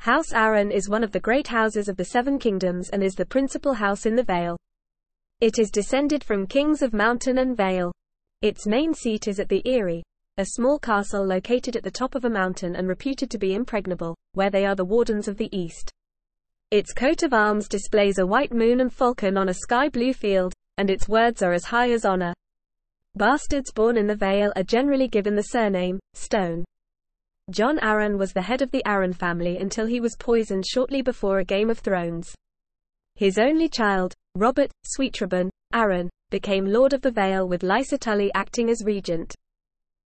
House Arryn is one of the great houses of the Seven Kingdoms and is the principal house in the Vale. It is descended from kings of Mountain and Vale. Its main seat is at the Eyrie, a small castle located at the top of a mountain and reputed to be impregnable, where they are the wardens of the East. Its coat of arms displays a white moon and falcon on a sky blue field, and its words are as high as honor. Bastards born in the Vale are generally given the surname, Stone. Jon Arryn was the head of the Arryn family until he was poisoned shortly before a Game of Thrones. His only child, Robert, Sweetrobin, Arryn, became Lord of the Vale with Lysa Tully acting as regent.